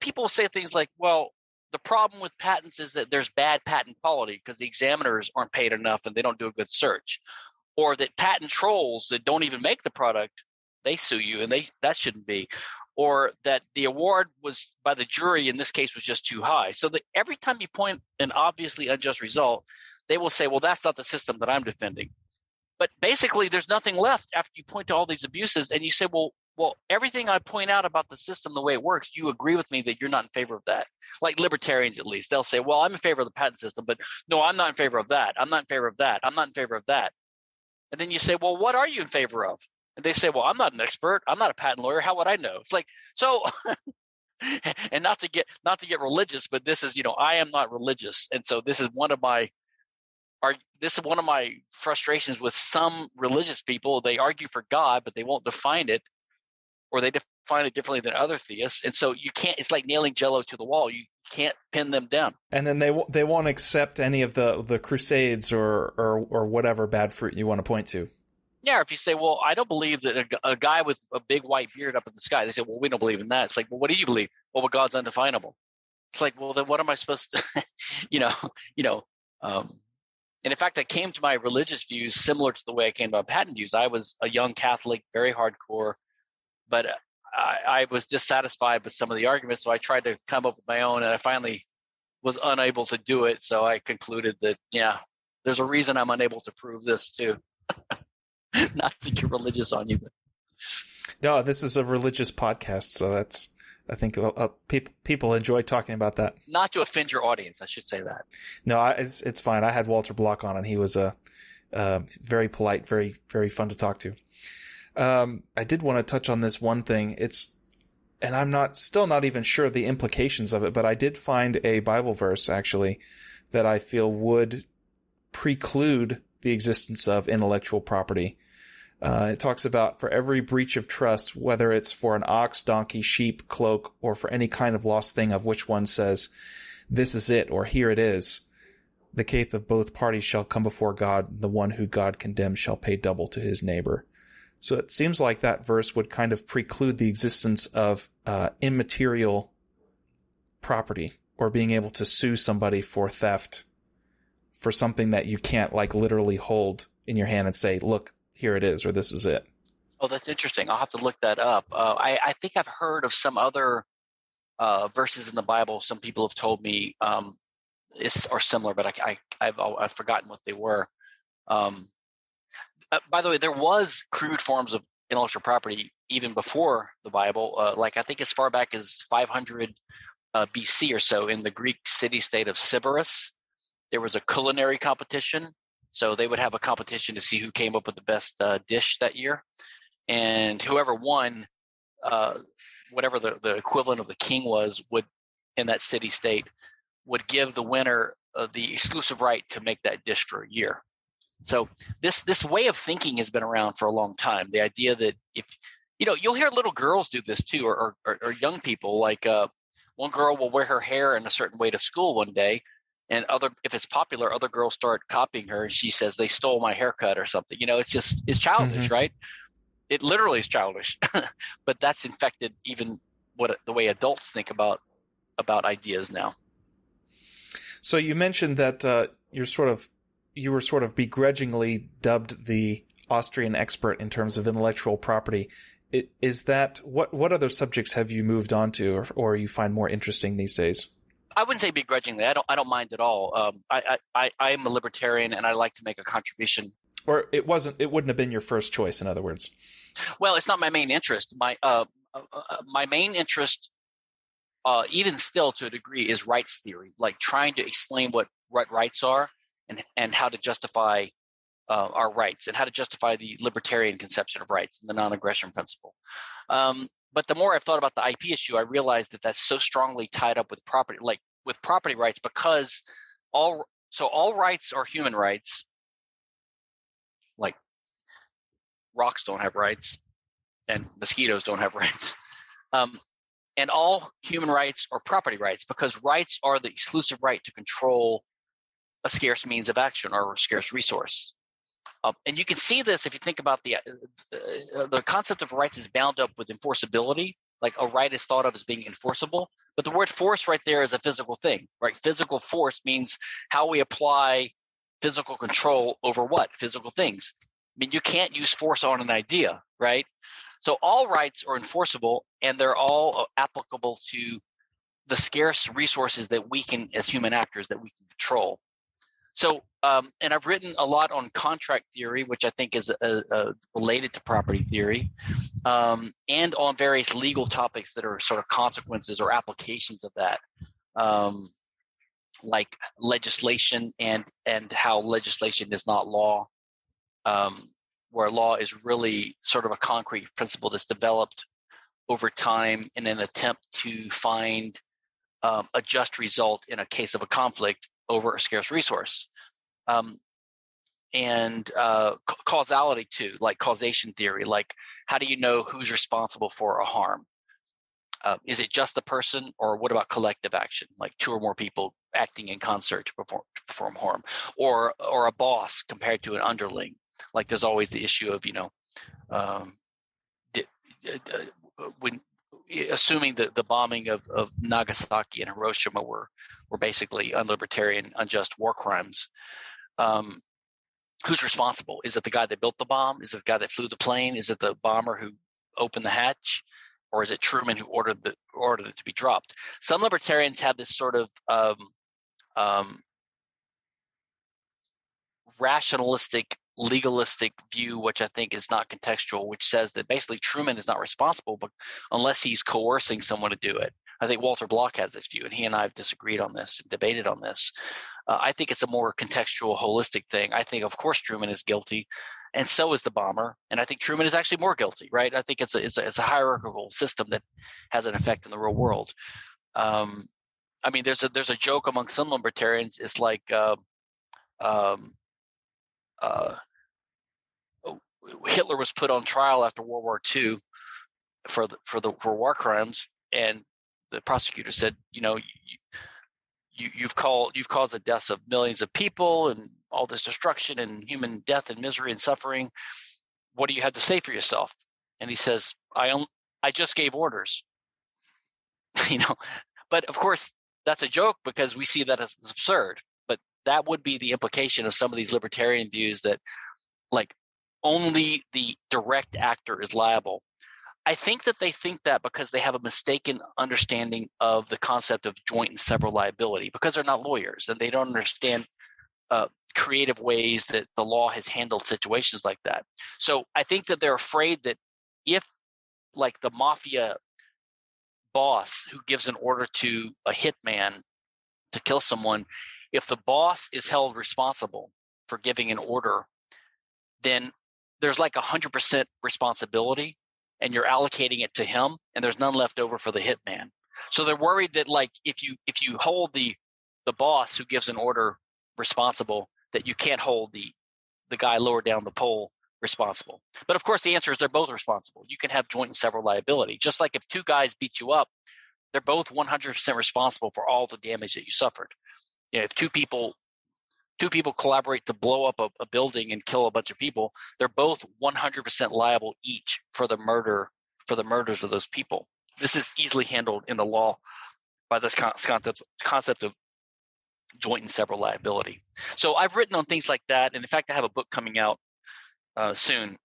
People say things like, well, the problem with patents is that there's bad patent quality because the examiners aren't paid enough and they don't do a good search. Or that patent trolls that don't even make the product, they sue you and they that shouldn't be. Or that the award was by the jury in this case was just too high. So that every time you point an obviously unjust result, they will say, well, that's not the system that I'm defending. But basically, there's nothing left after you point to all these abuses and you say, well, well, everything I point out about the system, the way it works, you agree with me that you're not in favor of that. Like libertarians, at least, they'll say, well, I'm in favor of the patent system, but no, I'm not in favor of that. I'm not in favor of that. I'm not in favor of that. And then you say, well, what are you in favor of? And they say, well, I'm not an expert. I'm not a patent lawyer. How would I know? It's like, so, (laughs) and not to get, not to get religious, but this is, you know, I am not religious. And so this is one of my are this is one of my frustrations with some religious people. They argue for God, but they won't define it, or they define it differently than other theists. And so you can't. It's like nailing Jello to the wall. You can't pin them down. And then they they won't accept any of the the crusades or or or whatever bad fruit you want to point to. Yeah, if you say, "Well, I don't believe that a, a guy with a big white beard up in the sky," they say, "Well, we don't believe in that." It's like, "Well, what do you believe?" Well, but God's undefinable. It's like, well, then what am I supposed to, (laughs) you know, (laughs) you know, um, and in fact, I came to my religious views similar to the way I came to my patent views. I was a young Catholic, very hardcore, but I, I, was dissatisfied with some of the arguments. So I tried to come up with my own, and I finally was unable to do it. So I concluded that, yeah, there's a reason I'm unable to prove this too. (laughs) Not to get religious on you, but no, this is a religious podcast, so that's I think uh, uh people people enjoy talking about that. Not to offend your audience, I should say that. No, I, it's it's fine. I had Walter Block on, and he was a uh, uh, very polite, very very fun to talk to. Um, I did want to touch on this one thing. It's and I'm not still not even sure the implications of it, but I did find a Bible verse actually that I feel would preclude the existence of intellectual property uh, it talks about for every breach of trust, whether it's for an ox, donkey, sheep, cloak, or for any kind of lost thing of which one says, this is it, or here it is, the case of both parties shall come before God. The one who God condemns shall pay double to his neighbor. So it seems like that verse would kind of preclude the existence of uh, immaterial property or being able to sue somebody for theft for something that you can't like literally hold in your hand and say, look, here it is or this is it. Oh, that's interesting. I'll have to look that up. Uh, I, I, think I've heard of some other uh, verses in the Bible. Some people have told me um, is are similar, but I, I, have I've forgotten what they were. Um, uh, by the way, there was crude forms of intellectual property even before the Bible. Uh, like I think as far back as 500 uh, BC or so, in the Greek city-state of Sybaris, there was a culinary competition so they would have a competition to see who came up with the best uh, dish that year, and whoever won, uh, whatever the, the equivalent of the king was, would in that city state would give the winner the exclusive right to make that dish for a year. So this this way of thinking has been around for a long time. The idea that if you know, you'll hear little girls do this too, or or, or young people. Like uh, one girl will wear her hair in a certain way to school one day, and other if it's popular other girls start copying her and she says they stole my haircut or something you know it's just it's childish mm-hmm. right it literally is childish (laughs) but that's infected even what the way adults think about about ideas now so you mentioned that uh, you're sort of you were sort of begrudgingly dubbed the Austrian expert in terms of intellectual property. It, is that what what other subjects have you moved on to, or, or you find more interesting these days? I wouldn't say begrudgingly. I don't. I don't mind at all. Um, I, I I am a libertarian, and I like to make a contribution. Or it wasn't. It wouldn't have been your first choice. In other words. Well, it's not my main interest. My uh, uh, uh, my main interest, uh, even still to a degree, is rights theory. Like trying to explain what what rights are and and how to justify uh, our rights and how to justify the libertarian conception of rights and the non-aggression principle. Um, but the more I've thought about the IP issue, I realized that that's so strongly tied up with property, like with property rights, because all so all rights are human rights. Like rocks don't have rights, and mosquitoes don't have (laughs) rights. Um, and all human rights are property rights because rights are the exclusive right to control a scarce means of action or a scarce resource. Um, and you can see this if you think about the uh, the concept of rights is bound up with enforceability. Like a right is thought of as being enforceable, but the word force right there is a physical thing, right? Physical force means how we apply physical control over what physical things. I mean, you can't use force on an idea, right? So all rights are enforceable, and they're all uh, applicable to the scarce resources that we can, as human actors, that we can control. So, um, and I've written a lot on contract theory, which I think is related to property theory, um, and on various legal topics that are sort of consequences or applications of that, um, like legislation and and how legislation is not law, um, where law is really sort of a concrete principle that's developed over time in an attempt to find um, a just result in a case of a conflict over a scarce resource. Um, and uh, causality too, like causation theory, like how do you know who's responsible for a harm? Uh, is it just the person, or what about collective action, like two or more people acting in concert to perform, to perform harm, or or a boss compared to an underling? Like there's always the issue of you know, um, when assuming that the bombing of, of Nagasaki and Hiroshima were were basically unlibertarian, unjust war crimes. Um, who's responsible? Is it the guy that built the bomb? Is it the guy that flew the plane? Is it the bomber who opened the hatch? Or is it Truman who ordered the ordered it to be dropped? Some libertarians have this sort of um, um, rationalistic legalistic view, which I think is not contextual, which says that basically Truman is not responsible, but unless he's coercing someone to do it. I think Walter Block has this view, and he and I have disagreed on this, and debated on this. Uh, I think it's a more contextual, holistic thing. I think, of course, Truman is guilty, and so is the bomber. And I think Truman is actually more guilty, right? I think it's a it's a, it's a hierarchical system that has an effect in the real world. Um, I mean, there's a there's a joke among some libertarians. It's like uh, um, uh, oh, Hitler was put on trial after World War II for the for the for war crimes, and the prosecutor said, you know, you, you you've called you've caused the deaths of millions of people and all this destruction and human death and misery and suffering. What do you have to say for yourself? And he says, I only, I just gave orders. (laughs) you know, but of course that's a joke because we see that as absurd. But that would be the implication of some of these libertarian views that, like, only the direct actor is liable I think that they think that because they have a mistaken understanding of the concept of joint and several liability because they're not lawyers and they don't understand uh, creative ways that the law has handled situations like that. So I think that they're afraid that if, like the mafia boss who gives an order to a hitman to kill someone, if the boss is held responsible for giving an order, then there's like a hundred percent responsibility and you're allocating it to him and there's none left over for the hitman. So they're worried that like if you if you hold the the boss who gives an order responsible that you can't hold the the guy lower down the pole responsible. But of course the answer is they're both responsible. You can have joint and several liability. Just like if two guys beat you up they're both 100% responsible for all the damage that you suffered. You know, if two people two people collaborate to blow up a, a building and kill a bunch of people, they're both 100% liable each for the murder for the murders of those people. This is easily handled in the law by this concept concept of joint and several liability. So I've written on things like that, and in fact, I have a book coming out uh, soon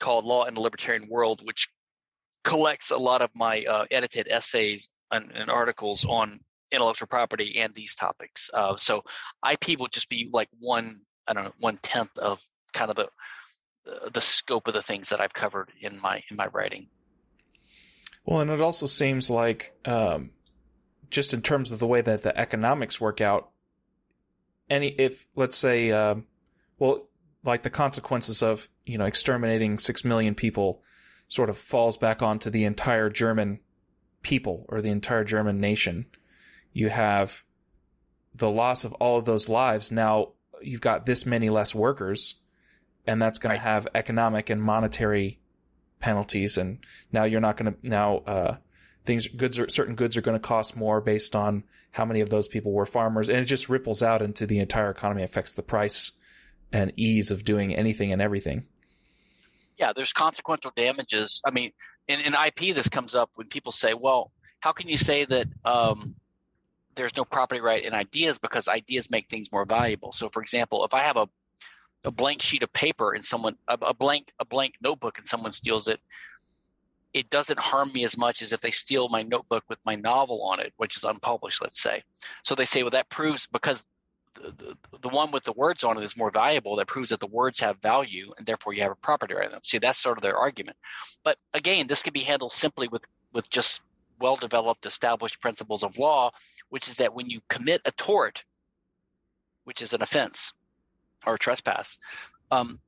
called "Law in the Libertarian World," which collects a lot of my uh, edited essays and, and, articles on intellectual property and these topics. Uh, so IP will just be like one, I don't know, one tenth of kind of the the scope of the things that I've covered in my in my writing. Well, and it also seems like, um, just in terms of the way that the economics work out, any if let's say, um, well, like the consequences of you know exterminating six million people, sort of falls back onto the entire German people or the entire German nation you have the loss of all of those lives. Now you've got this many less workers, and that's going right. to have economic and monetary penalties. And now you're not going to now uh, things goods are certain goods are going to cost more based on how many of those people were farmers, and it just ripples out into the entire economy, affects the price and ease of doing anything and everything. Yeah, there's consequential damages. I mean, in, in IP, this comes up when people say, well, how can you say that um, there's no property right in ideas because ideas make things more valuable? So, for example, if I have a a blank sheet of paper and someone a, a blank a blank notebook and someone steals it, it doesn't harm me as much as if they steal my notebook with my novel on it, which is unpublished, let's say. So they say, well, that proves because the, the, the, one with the words on it is more valuable. That proves that the words have value and therefore you have a property right in them. See, that's sort of their argument. But again, this can be handled simply with, with just well developed, established principles of law, which is that when you commit a tort, which is an offense or a trespass, um,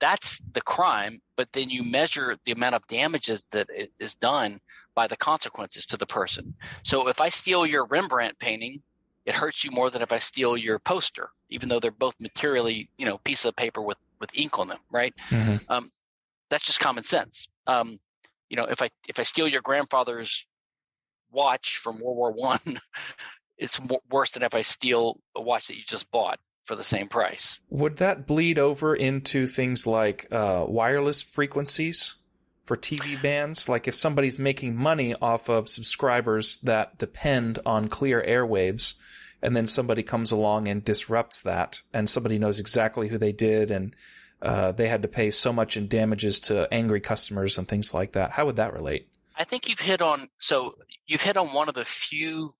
that's the crime, but then you measure the amount of damages that is done by the consequences to the person. So if I steal your Rembrandt painting, it hurts you more than if I steal your poster, even though they're both materially, you know, pieces of paper with with ink on them, right? Mm-hmm. Um, that's just common sense. Um, you know, if I if I steal your grandfather's watch from World War One, (laughs) it's worse than if I steal a watch that you just bought for the same price. Would that bleed over into things like uh, wireless frequencies for TV bands? Like if somebody's making money off of subscribers that depend on clear airwaves, and then somebody comes along and disrupts that, and somebody knows exactly who they did, and uh, they had to pay so much in damages to angry customers and things like that. How would that relate? I think you've hit on so you've hit on one of the few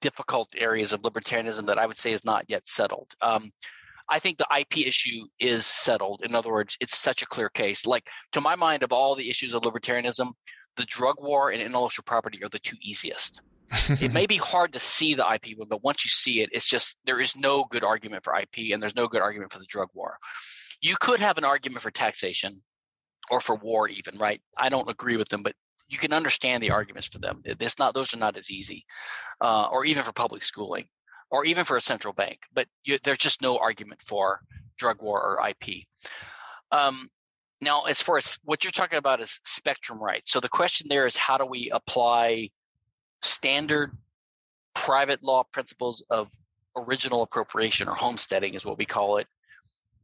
difficult areas of libertarianism that I would say is not yet settled. Um, I think the IP issue is settled. In other words, it's such a clear case. Like to my mind, of all the issues of libertarianism, the drug war and intellectual property are the two easiest. it may be (laughs) hard to see the IP one, but once you see it, it's just there is no good argument for IP and there's no good argument for the drug war. You could have an argument for taxation or for war, even, right? I don't agree with them, but you can understand the arguments for them. It's not; those are not as easy, uh, or even for public schooling, or even for a central bank. But you, there's just no argument for drug war or IP. Um, now, as far as what you're talking about is spectrum rights. So the question there is how do we apply standard private law principles of original appropriation or homesteading is what we call it,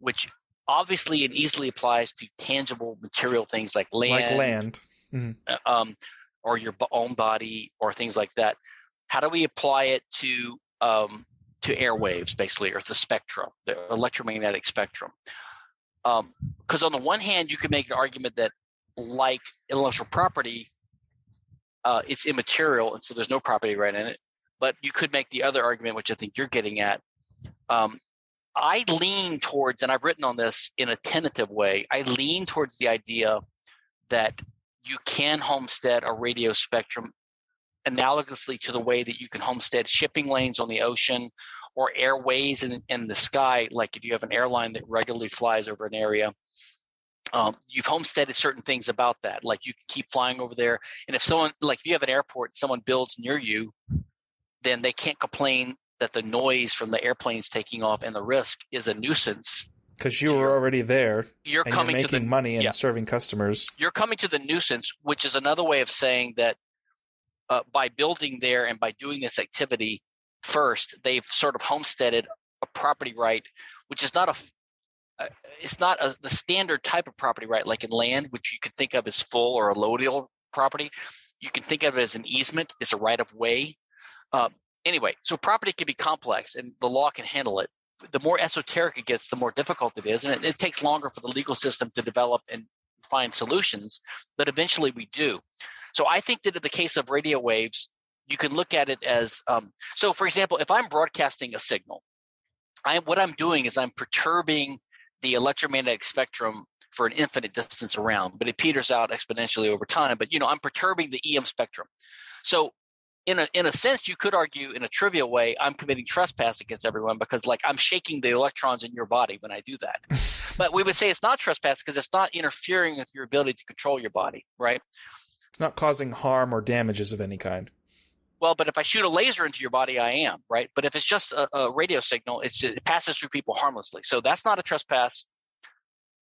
which obviously and easily applies to tangible material things like land, like land, mm-hmm. Uh, um, or your own body or things like that. How do we apply it to um, to airwaves, basically, or the spectrum, the electromagnetic spectrum? Because um, on the one hand, you could make an argument that, like intellectual property, uh, it's immaterial, and so there's no property right in it. But you could make the other argument, which I think you're getting at. Um, I lean towards, and I've written on this in a tentative way. I lean towards the idea that you can homestead a radio spectrum analogously to the way that you can homestead shipping lanes on the ocean or airways in, in the sky, like if you have an airline that regularly flies over an area. Um, you've homesteaded certain things about that, like you can keep flying over there. And if someone, like if you have an airport, someone builds near you, then they can't complain that the noise from the airplanes taking off and the risk is a nuisance because you were already there. You're coming you're making to the money and yeah. serving customers. You're coming to the nuisance, which is another way of saying that uh, by building there and by doing this activity first, they've sort of homesteaded a property right, which is not a uh, it's not a, the standard type of property right, like in land, which you can think of as full or allodial property. You can think of it as an easement, it's a right of way. Uh, anyway, so property can be complex, and the law can handle it the more esoteric it gets, the more difficult it is, and it, it takes longer for the legal system to develop and find solutions. But eventually, we do. So I think that in the case of radio waves, you can look at it as um, so. For example, if I'm broadcasting a signal, I what I'm doing is I'm perturbing the electromagnetic spectrum for an infinite distance around, but it peters out exponentially over time. But you know, I'm perturbing the EM spectrum. So in a in a sense, you could argue in a trivial way, I'm committing trespass against everyone because like I'm shaking the electrons in your body when I do that. (laughs) but we would say it's not trespass because it's not interfering with your ability to control your body, right? It's not causing harm or damages of any kind. Well, but if I shoot a laser into your body, I am right. But if it's just a, a radio signal, it's just, it passes through people harmlessly. So that's not a trespass.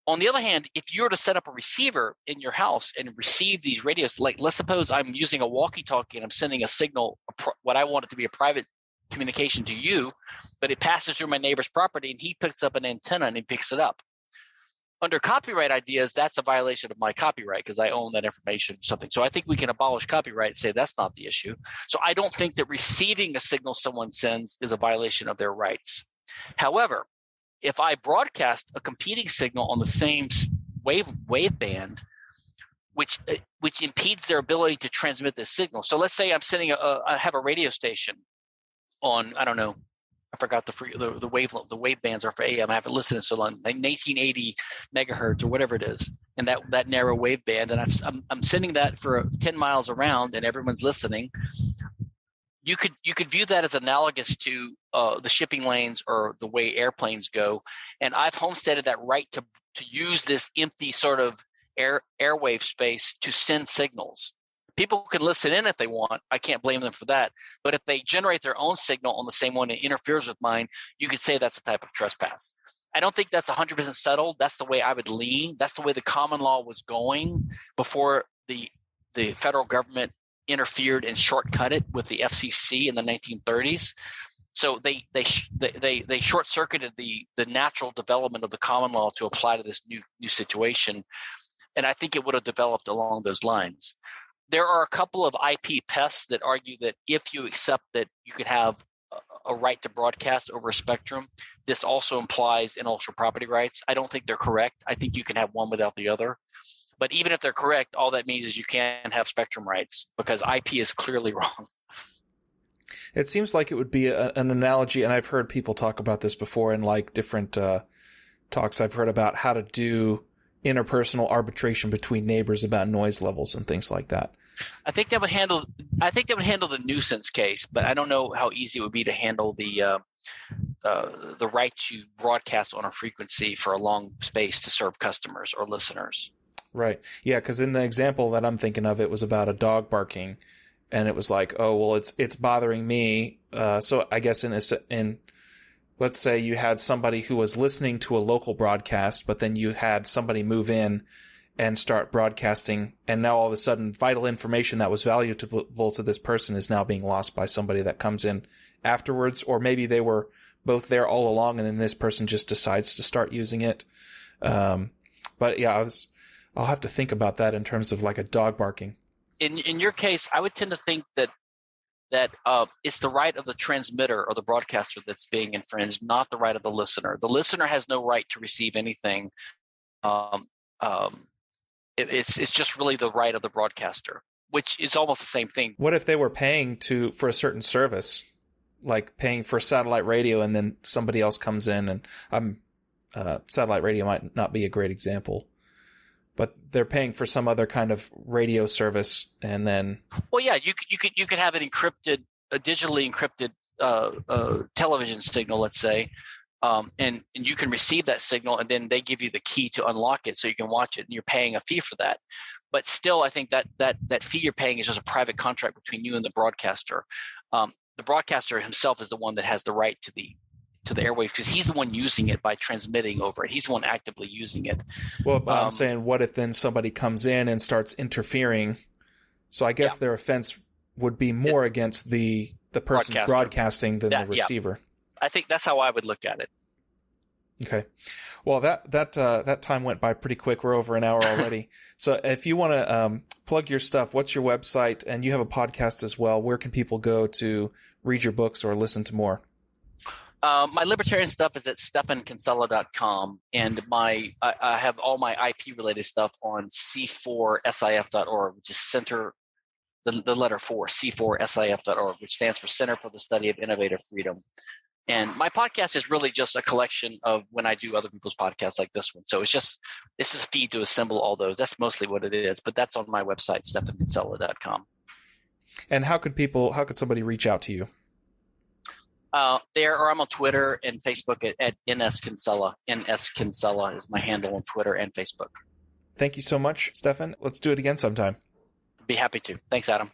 On the other hand, if you were to set up a receiver in your house and receive these radios, like let's suppose I'm using a walkie-talkie and I'm sending a signal, what I want it to be a private communication to you, but it passes through my neighbor's property and he picks up an antenna and he picks it up. Under copyright ideas, that's a violation of my copyright because I own that information or something. So I think we can abolish copyright and say that's not the issue. So I don't think that receiving a signal someone sends is a violation of their rights. However, if I broadcast a competing signal on the same wave wave band, which uh, which impedes their ability to transmit this signal. So let's say I'm sending a, a I have a radio station on I don't know I forgot the free the, the wave the wave bands are for AM. I haven't listened to so long, like 1980 megahertz or whatever it is, and that that narrow wave band, and I'm, I'm sending that for 10 miles around, and everyone's listening. You could you could view that as analogous to uh, the shipping lanes or the way airplanes go, and I've homesteaded that right to to use this empty sort of air airwave space to send signals. People can listen in if they want. I can't blame them for that. But if they generate their own signal on the same one and interferes with mine, you could say that's a type of trespass. I don't think that's 100% settled. That's the way I would lean. That's the way the common law was going before the the federal government interfered and shortcut it with the FCC in the 1930s. So they they they they short circuited the the natural development of the common law to apply to this new new situation and I think it would have developed along those lines. There are a couple of IP pests that argue that if you accept that you could have a right to broadcast over a spectrum, this also implies intellectual property rights. I don't think they're correct. I think you can have one without the other. But even if they're correct, all that means is you can't have spectrum rights because IP is clearly (laughs) wrong. It seems like it would be a, an analogy, and I've heard people talk about this before in like different uh, talks I've heard about how to do interpersonal arbitration between neighbors about noise levels and things like that. I think that would handle. I think that would handle the nuisance case, but I don't know how easy it would be to handle the uh, uh, the right to broadcast on a frequency for a long space to serve customers or listeners. Right. Yeah, because in the example that I'm thinking of, it was about a dog barking, and it was like, oh well, it's it's bothering me. Uh, so I guess in a, in let's say you had somebody who was listening to a local broadcast, but then you had somebody move in and start broadcasting, and now all of a sudden, vital information that was valuable to this person is now being lost by somebody that comes in afterwards, or maybe they were both there all along, and then this person just decides to start using it. Um, but yeah, I was, I'll have to think about that in terms of like a dog barking. In in your case, I would tend to think that that uh, it's the right of the transmitter or the broadcaster that's being infringed, not the right of the listener. The listener has no right to receive anything. Um, um, it, it's it's just really the right of the broadcaster, which is almost the same thing. What if they were paying to for a certain service, like paying for satellite radio, and then somebody else comes in and I'm uh, satellite radio might not be a great example but they're paying for some other kind of radio service and then well yeah you could you could you could have an encrypted a digitally encrypted uh, uh, television signal let's say um, and and you can receive that signal and then they give you the key to unlock it so you can watch it and you're paying a fee for that. But still i think that that that fee you're paying is just a private contract between you and the broadcaster. Um, the broadcaster himself is the one that has the right to the to the airwaves because he's the one using it by transmitting over it. He's the one actively using it. Well, um, I'm saying, what if then somebody comes in and starts interfering? So I guess yeah. their offense would be more it, against the the person broadcasting than that, the receiver. Yeah. I think that's how I would look at it. Okay. Well, that that uh, that time went by pretty quick. We're over an hour already. (laughs) so, if you want to um, plug your stuff, what's your website? And you have a podcast as well. Where can people go to read your books or listen to more? Um, my libertarian stuff is at stephankinsella.com, and my I, I, have all my IP related stuff on c4sif.org, which is Center, the, the letter four, c4sif.org, which stands for Center for the Study of Innovative Freedom. And my podcast is really just a collection of when I do other people's podcasts like this one. So it's just this is a feed to assemble all those. That's mostly what it is, but that's on my website, stephankinsella.com. And how could people, how could somebody reach out to you? Uh, there, or I'm on Twitter and Facebook at, at NS Kinsella. NS Kinsella is my handle on Twitter and Facebook. Thank you so much, Stephan. Let's do it again sometime. Be happy to. Thanks, Adam.